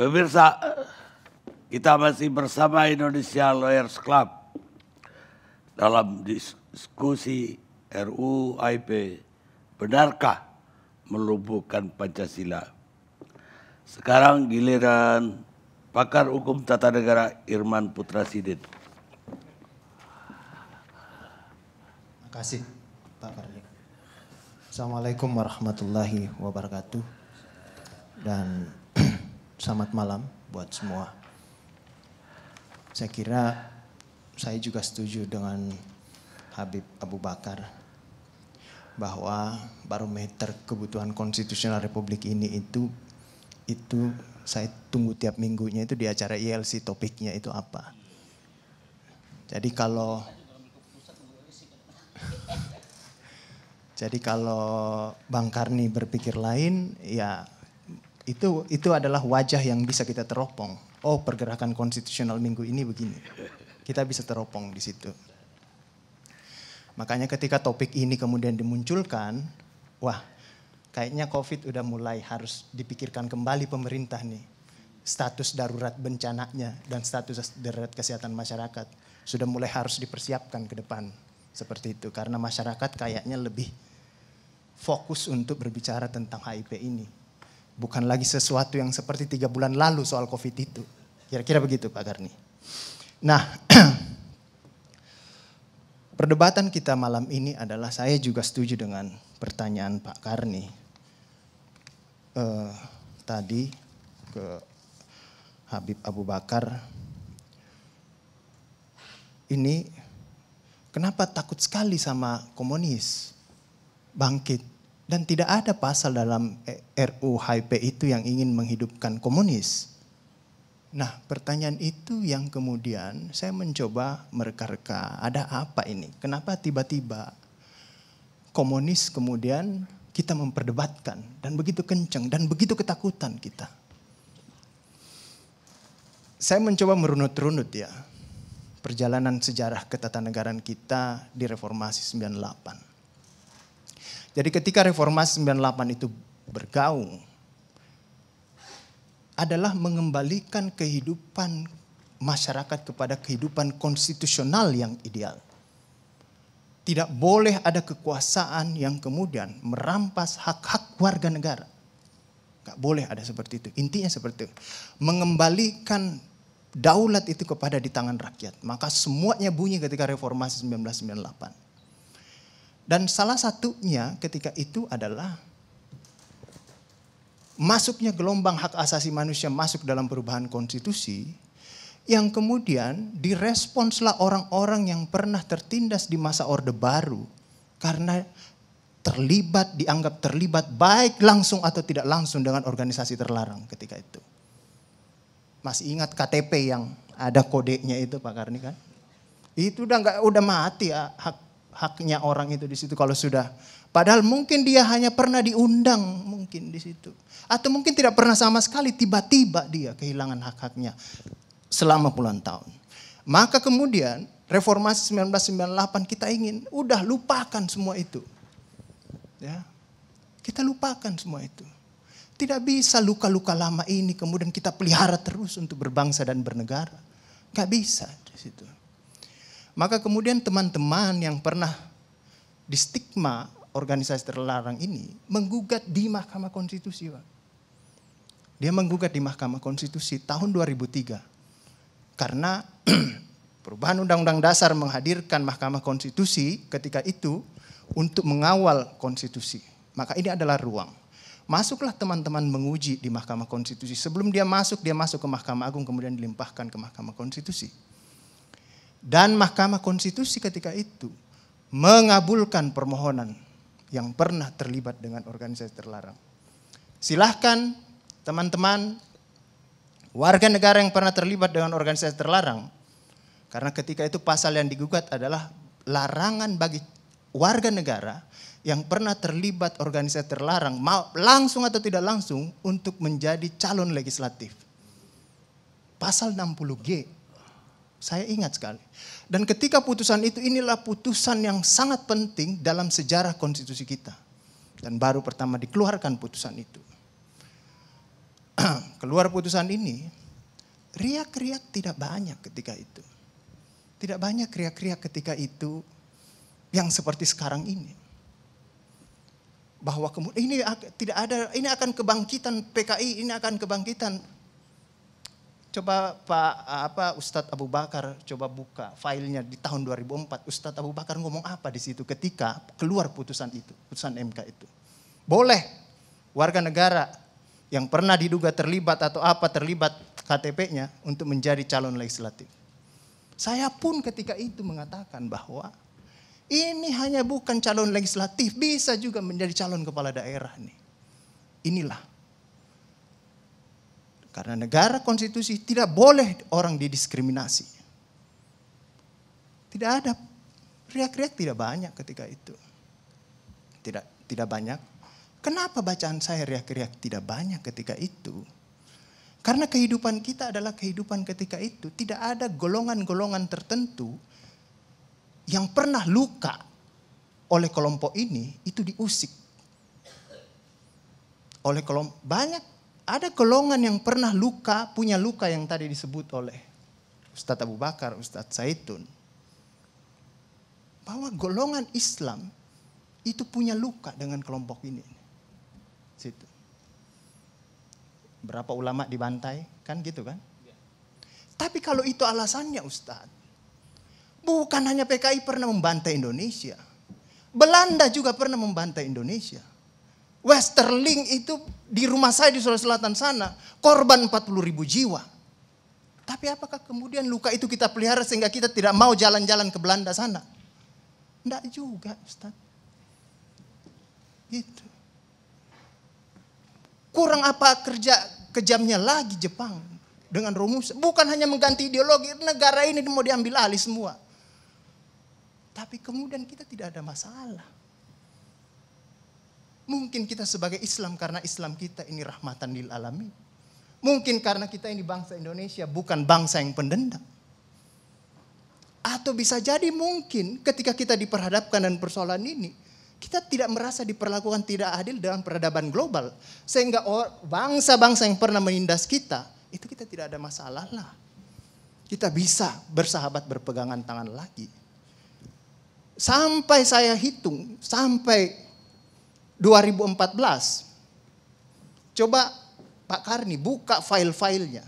Pemirsa, kita masih bersama Indonesia Lawyers Club dalam diskusi RUU IP benarkah melumpuhkan Pancasila. Sekarang giliran pakar hukum tata negara Irman Putra Sidin. Terima kasih Pak Karni. Assalamualaikum warahmatullahi wabarakatuh. Dan selamat malam buat semua. Saya kira saya juga setuju dengan Habib Abu Bakar bahwa barometer kebutuhan konstitusional Republik ini itu itu saya tunggu tiap minggunya itu di acara ILC topiknya itu apa. Jadi kalau Jadi kalau Bang Karni berpikir lain, ya itu itu adalah wajah yang bisa kita teropong. Oh, pergerakan konstitusional minggu ini begini. Kita bisa teropong di situ. Makanya ketika topik ini kemudian dimunculkan, wah, kayaknya Covid udah mulai harus dipikirkan kembali pemerintah nih. Status darurat bencananya dan status darurat kesehatan masyarakat sudah mulai harus dipersiapkan ke depan seperti itu karena masyarakat kayaknya lebih fokus untuk berbicara tentang HIV ini. Bukan lagi sesuatu yang seperti tiga bulan lalu soal COVID itu. Kira-kira begitu Pak Garni. Nah, perdebatan kita malam ini adalah saya juga setuju dengan pertanyaan Pak Karni. Uh, tadi ke Habib Abu Bakar. Ini kenapa takut sekali sama komunis? Bangkit dan tidak ada pasal dalam RUHP itu yang ingin menghidupkan komunis. Nah pertanyaan itu yang kemudian saya mencoba mereka-reka. Ada apa ini? Kenapa tiba-tiba komunis kemudian kita memperdebatkan. Dan begitu kencang dan begitu ketakutan kita. Saya mencoba merunut-runut ya. Perjalanan sejarah ketatanegaraan kita di reformasi 98 jadi ketika reformasi 98 itu bergaung, adalah mengembalikan kehidupan masyarakat kepada kehidupan konstitusional yang ideal. Tidak boleh ada kekuasaan yang kemudian merampas hak-hak warga negara. Gak boleh ada seperti itu. Intinya seperti itu. Mengembalikan daulat itu kepada di tangan rakyat. Maka semuanya bunyi ketika reformasi 1998. Dan salah satunya ketika itu adalah masuknya gelombang hak asasi manusia masuk dalam perubahan konstitusi yang kemudian diresponslah orang-orang yang pernah tertindas di masa Orde Baru karena terlibat dianggap terlibat baik langsung atau tidak langsung dengan organisasi terlarang ketika itu. Masih ingat KTP yang ada kodenya itu Pak Karni kan? Itu udah nggak udah mati ya hak haknya orang itu di situ kalau sudah padahal mungkin dia hanya pernah diundang mungkin di situ atau mungkin tidak pernah sama sekali tiba-tiba dia kehilangan hak-haknya selama puluhan tahun. Maka kemudian reformasi 1998 kita ingin udah lupakan semua itu. Ya. Kita lupakan semua itu. Tidak bisa luka-luka lama ini kemudian kita pelihara terus untuk berbangsa dan bernegara. Gak bisa di situ. Maka kemudian teman-teman yang pernah di stigma organisasi terlarang ini menggugat di Mahkamah Konstitusi. Pak. Dia menggugat di Mahkamah Konstitusi tahun 2003. Karena perubahan Undang-Undang Dasar menghadirkan Mahkamah Konstitusi ketika itu untuk mengawal konstitusi. Maka ini adalah ruang. Masuklah teman-teman menguji di Mahkamah Konstitusi. Sebelum dia masuk, dia masuk ke Mahkamah Agung kemudian dilimpahkan ke Mahkamah Konstitusi. Dan Mahkamah Konstitusi ketika itu mengabulkan permohonan yang pernah terlibat dengan organisasi terlarang. Silahkan teman-teman warga negara yang pernah terlibat dengan organisasi terlarang. Karena ketika itu pasal yang digugat adalah larangan bagi warga negara yang pernah terlibat organisasi terlarang, langsung atau tidak langsung untuk menjadi calon legislatif. Pasal 60G saya ingat sekali. Dan ketika putusan itu inilah putusan yang sangat penting dalam sejarah konstitusi kita. Dan baru pertama dikeluarkan putusan itu. keluar putusan ini, riak-riak tidak banyak ketika itu. Tidak banyak riak-riak ketika itu yang seperti sekarang ini. Bahwa kemudian ini tidak ada ini akan kebangkitan PKI, ini akan kebangkitan Coba Pak apa Ustadz Abu Bakar coba buka filenya di tahun 2004. Ustadz Abu Bakar ngomong apa di situ ketika keluar putusan itu, putusan MK itu. Boleh warga negara yang pernah diduga terlibat atau apa terlibat KTP-nya untuk menjadi calon legislatif. Saya pun ketika itu mengatakan bahwa ini hanya bukan calon legislatif, bisa juga menjadi calon kepala daerah nih. Inilah karena negara konstitusi tidak boleh orang didiskriminasi. Tidak ada riak-riak tidak banyak ketika itu. Tidak tidak banyak. Kenapa bacaan saya riak-riak tidak banyak ketika itu? Karena kehidupan kita adalah kehidupan ketika itu. Tidak ada golongan-golongan tertentu yang pernah luka oleh kelompok ini itu diusik. Oleh kelompok banyak ada golongan yang pernah luka, punya luka yang tadi disebut oleh Ustadz Abu Bakar, Ustadz Zaitun. Bahwa golongan Islam itu punya luka dengan kelompok ini. Situ. Berapa ulama dibantai, kan gitu kan? Tapi kalau itu alasannya Ustadz, bukan hanya PKI pernah membantai Indonesia. Belanda juga pernah membantai Indonesia. Westerling itu di rumah saya di Sulawesi Selatan sana, korban 40 ribu jiwa. Tapi apakah kemudian luka itu kita pelihara sehingga kita tidak mau jalan-jalan ke Belanda sana? Tidak juga Ustaz. Gitu. Kurang apa kerja kejamnya lagi Jepang dengan rumus. Bukan hanya mengganti ideologi, negara ini mau diambil alih semua. Tapi kemudian kita tidak ada masalah. Mungkin kita sebagai Islam karena Islam kita ini rahmatan lil alamin. Mungkin karena kita ini bangsa Indonesia bukan bangsa yang pendendam. Atau bisa jadi mungkin ketika kita diperhadapkan dengan persoalan ini, kita tidak merasa diperlakukan tidak adil dalam peradaban global. Sehingga bangsa-bangsa yang pernah menindas kita, itu kita tidak ada masalah lah. Kita bisa bersahabat berpegangan tangan lagi. Sampai saya hitung, sampai 2014. Coba Pak Karni buka file-filenya.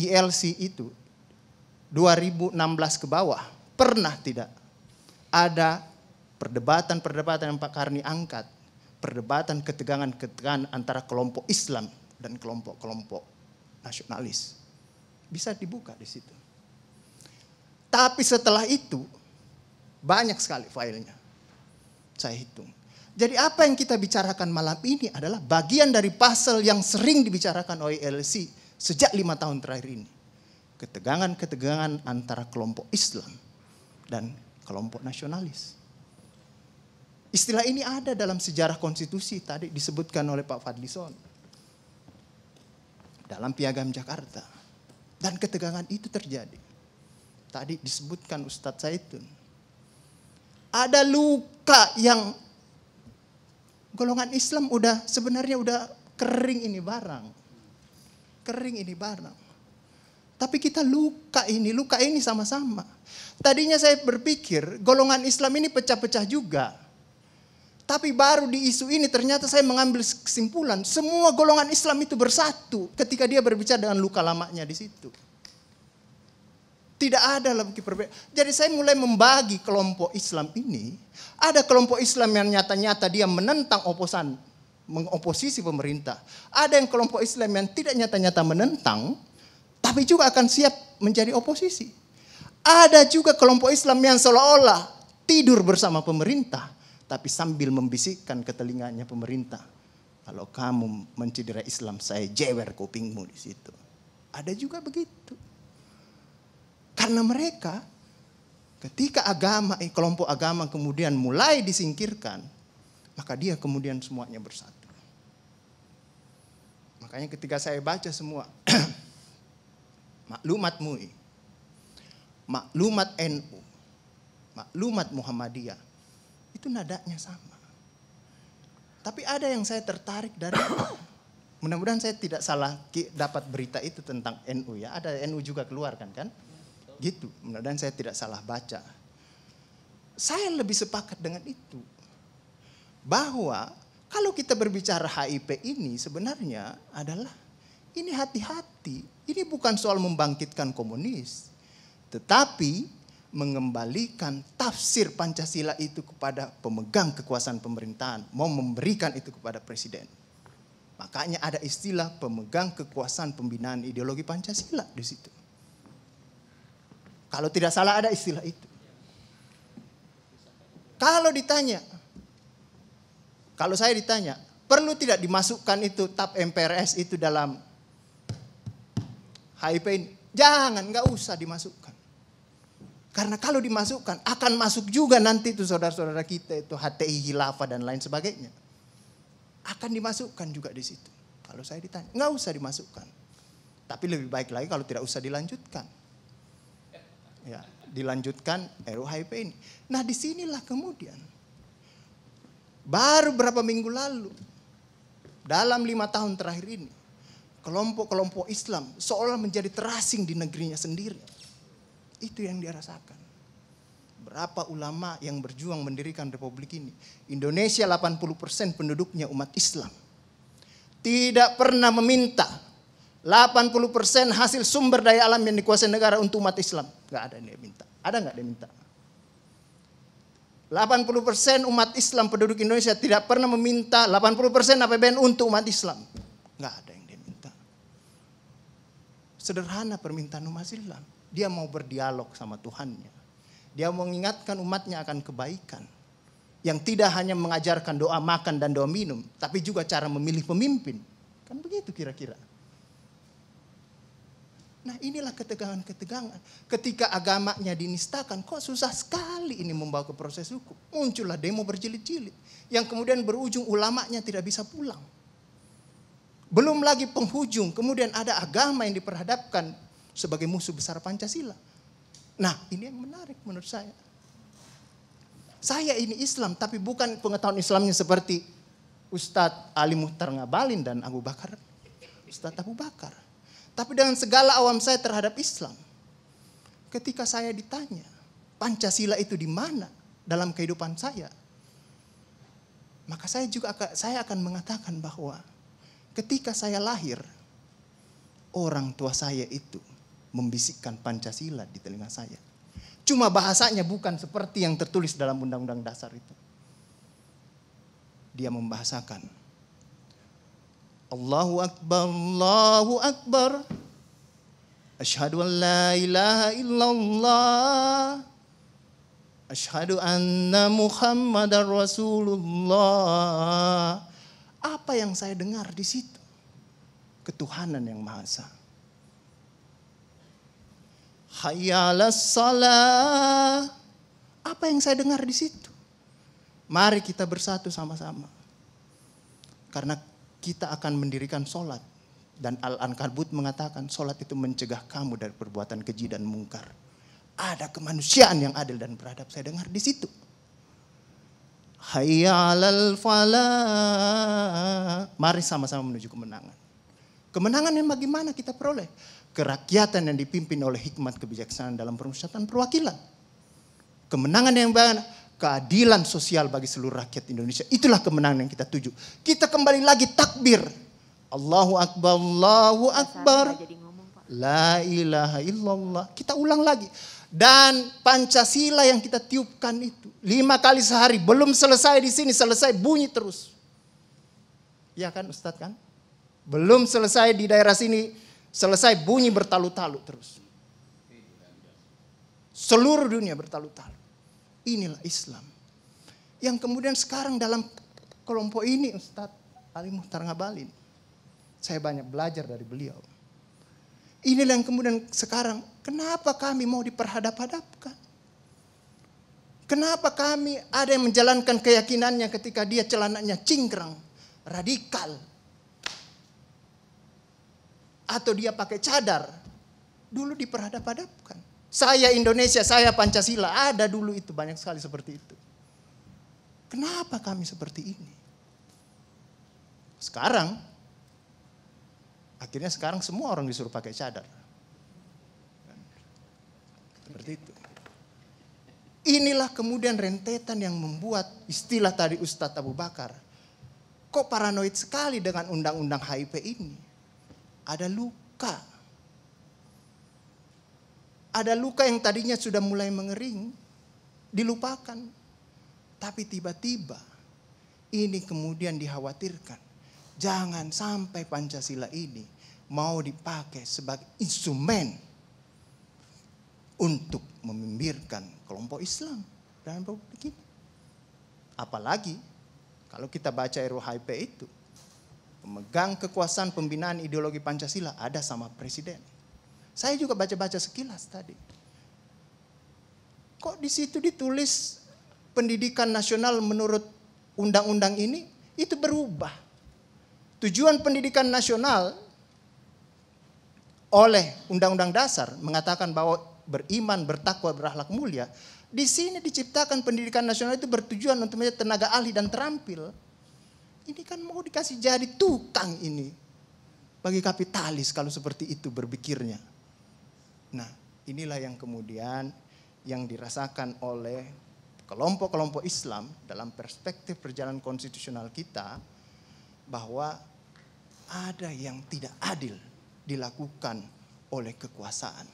ILC itu 2016 ke bawah pernah tidak ada perdebatan-perdebatan yang Pak Karni angkat, perdebatan ketegangan-ketegangan antara kelompok Islam dan kelompok-kelompok nasionalis. Bisa dibuka di situ. Tapi setelah itu banyak sekali filenya. Saya hitung. Jadi apa yang kita bicarakan malam ini adalah bagian dari pasal yang sering dibicarakan oleh LC sejak lima tahun terakhir ini. Ketegangan-ketegangan antara kelompok Islam dan kelompok nasionalis. Istilah ini ada dalam sejarah konstitusi tadi disebutkan oleh Pak Fadlison. Dalam piagam Jakarta. Dan ketegangan itu terjadi. Tadi disebutkan Ustadz Saitun. Ada luka yang golongan Islam udah sebenarnya udah kering ini barang. Kering ini barang. Tapi kita luka ini, luka ini sama-sama. Tadinya saya berpikir golongan Islam ini pecah-pecah juga. Tapi baru di isu ini ternyata saya mengambil kesimpulan semua golongan Islam itu bersatu ketika dia berbicara dengan luka lamanya di situ. Tidak ada lagi perbedaan. Jadi saya mulai membagi kelompok Islam ini. Ada kelompok Islam yang nyata-nyata dia menentang oposan, mengoposisi pemerintah. Ada yang kelompok Islam yang tidak nyata-nyata menentang, tapi juga akan siap menjadi oposisi. Ada juga kelompok Islam yang seolah-olah tidur bersama pemerintah, tapi sambil membisikkan ke telinganya pemerintah. Kalau kamu mencederai Islam, saya jewer kupingmu di situ. Ada juga begitu. Karena mereka ketika agama, eh, kelompok agama kemudian mulai disingkirkan, maka dia kemudian semuanya bersatu. Makanya ketika saya baca semua maklumat MUI, maklumat NU, maklumat Muhammadiyah, itu nadanya sama. Tapi ada yang saya tertarik dari Mudah-mudahan saya tidak salah dapat berita itu tentang NU ya. Ada NU juga keluarkan kan? Gitu. Mudah-mudahan saya tidak salah baca. Saya lebih sepakat dengan itu. Bahwa kalau kita berbicara HIP ini sebenarnya adalah ini hati-hati. Ini bukan soal membangkitkan komunis. Tetapi mengembalikan tafsir Pancasila itu kepada pemegang kekuasaan pemerintahan. Mau memberikan itu kepada presiden. Makanya ada istilah pemegang kekuasaan pembinaan ideologi Pancasila di situ. Kalau tidak salah ada istilah itu. Kalau ditanya, kalau saya ditanya, perlu tidak dimasukkan itu TAP MPRS itu dalam HIP ini? Jangan, nggak usah dimasukkan. Karena kalau dimasukkan, akan masuk juga nanti itu saudara-saudara kita itu HTI, Hilafah dan lain sebagainya akan dimasukkan juga di situ. Kalau saya ditanya, nggak usah dimasukkan. Tapi lebih baik lagi kalau tidak usah dilanjutkan. Ya, dilanjutkan RUHP ini. Nah di sinilah kemudian baru berapa minggu lalu dalam lima tahun terakhir ini kelompok-kelompok Islam seolah menjadi terasing di negerinya sendiri. Itu yang dirasakan. Berapa ulama yang berjuang mendirikan republik ini. Indonesia 80% penduduknya umat Islam. Tidak pernah meminta 80% hasil sumber daya alam yang dikuasai negara untuk umat Islam. Gak ada yang dia minta. Ada nggak dia minta? 80% umat Islam penduduk Indonesia tidak pernah meminta 80% APBN untuk umat Islam. Nggak ada yang dia minta. Sederhana permintaan umat Islam. Dia mau berdialog sama Tuhannya. Dia mengingatkan umatnya akan kebaikan. Yang tidak hanya mengajarkan doa makan dan doa minum, tapi juga cara memilih pemimpin. Kan begitu kira-kira. Nah inilah ketegangan-ketegangan. Ketika agamanya dinistakan, kok susah sekali ini membawa ke proses hukum. Muncullah demo berjilid-jilid. Yang kemudian berujung ulamanya tidak bisa pulang. Belum lagi penghujung, kemudian ada agama yang diperhadapkan sebagai musuh besar Pancasila. Nah, ini yang menarik menurut saya. Saya ini Islam, tapi bukan pengetahuan Islamnya seperti Ustadz Ali Muhtar Ngabalin dan Abu Bakar. Ustadz Abu Bakar. Tapi dengan segala awam saya terhadap Islam. Ketika saya ditanya, Pancasila itu di mana dalam kehidupan saya? Maka saya juga akan, saya akan mengatakan bahwa ketika saya lahir, orang tua saya itu membisikkan Pancasila di telinga saya. Cuma bahasanya bukan seperti yang tertulis dalam undang-undang dasar itu. Dia membahasakan Allahu Akbar, Allahu Akbar. Ashadu an la ilaha illallah. Ashadu anna Muhammad Rasulullah. Apa yang saya dengar di situ? Ketuhanan yang Maha Esa Hayyalas salah. Apa yang saya dengar di situ? Mari kita bersatu sama-sama. Karena kita akan mendirikan sholat. Dan Al-Ankabut mengatakan sholat itu mencegah kamu dari perbuatan keji dan mungkar. Ada kemanusiaan yang adil dan beradab. Saya dengar di situ. Hayyalal falah. Mari sama-sama menuju kemenangan. Kemenangan yang bagaimana kita peroleh? kerakyatan yang dipimpin oleh hikmat kebijaksanaan dalam permusyawaratan perwakilan. Kemenangan yang banyak, keadilan sosial bagi seluruh rakyat Indonesia. Itulah kemenangan yang kita tuju. Kita kembali lagi takbir. Allahu Akbar, Allahu Akbar. La ilaha illallah. Kita ulang lagi. Dan Pancasila yang kita tiupkan itu. Lima kali sehari. Belum selesai di sini. Selesai bunyi terus. Ya kan Ustadz kan? Belum selesai di daerah sini Selesai bunyi bertalu-talu terus. Seluruh dunia bertalu-talu. Inilah Islam. Yang kemudian sekarang dalam kelompok ini Ustadz Ali Muhtar Ngabalin. Saya banyak belajar dari beliau. Inilah yang kemudian sekarang kenapa kami mau diperhadap-hadapkan? Kenapa kami ada yang menjalankan keyakinannya ketika dia celananya cingkrang, radikal, atau dia pakai cadar, dulu diperhadap-hadapkan. Saya Indonesia, saya Pancasila, ada dulu itu banyak sekali seperti itu. Kenapa kami seperti ini? Sekarang Akhirnya sekarang semua orang disuruh pakai cadar. Seperti itu. Inilah kemudian rentetan yang membuat istilah tadi Ustadz Abu Bakar. Kok paranoid sekali dengan undang-undang HIP ini? Ada luka. Ada luka yang tadinya sudah mulai mengering, dilupakan. Tapi tiba-tiba ini kemudian dikhawatirkan. Jangan sampai Pancasila ini mau dipakai sebagai instrumen untuk memimpinkan kelompok Islam dalam republik ini. Apalagi kalau kita baca RUHP itu, pemegang kekuasaan pembinaan ideologi Pancasila ada sama presiden. Saya juga baca-baca sekilas tadi. Kok di situ ditulis pendidikan nasional menurut undang-undang ini itu berubah. Tujuan pendidikan nasional oleh undang-undang dasar mengatakan bahwa beriman, bertakwa, berakhlak mulia. Di sini diciptakan pendidikan nasional itu bertujuan untuk menjadi tenaga ahli dan terampil. Ini kan mau dikasih jadi tukang ini. Bagi kapitalis kalau seperti itu berpikirnya. Nah inilah yang kemudian yang dirasakan oleh kelompok-kelompok Islam dalam perspektif perjalanan konstitusional kita bahwa ada yang tidak adil dilakukan oleh kekuasaan.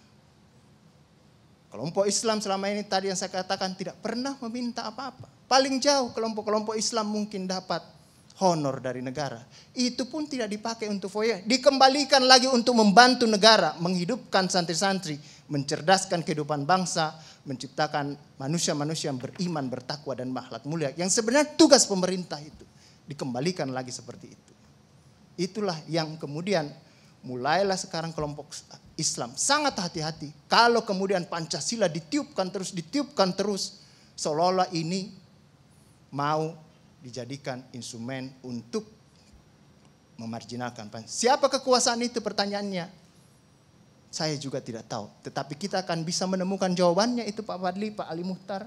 Kelompok Islam selama ini tadi yang saya katakan tidak pernah meminta apa-apa. Paling jauh kelompok-kelompok Islam mungkin dapat honor dari negara. Itu pun tidak dipakai untuk foya. Dikembalikan lagi untuk membantu negara, menghidupkan santri-santri, mencerdaskan kehidupan bangsa, menciptakan manusia-manusia yang beriman, bertakwa dan makhluk mulia. Yang sebenarnya tugas pemerintah itu dikembalikan lagi seperti itu. Itulah yang kemudian mulailah sekarang kelompok Islam sangat hati-hati. Kalau kemudian Pancasila ditiupkan terus, ditiupkan terus, seolah-olah ini mau dijadikan instrumen untuk memarjinalkan. Siapa kekuasaan itu pertanyaannya? Saya juga tidak tahu. Tetapi kita akan bisa menemukan jawabannya itu Pak Fadli, Pak Ali Muhtar.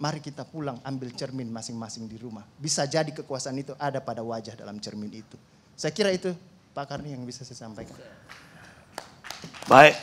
Mari kita pulang ambil cermin masing-masing di rumah. Bisa jadi kekuasaan itu ada pada wajah dalam cermin itu. Saya kira itu Pak Karni yang bisa saya sampaikan. Baik.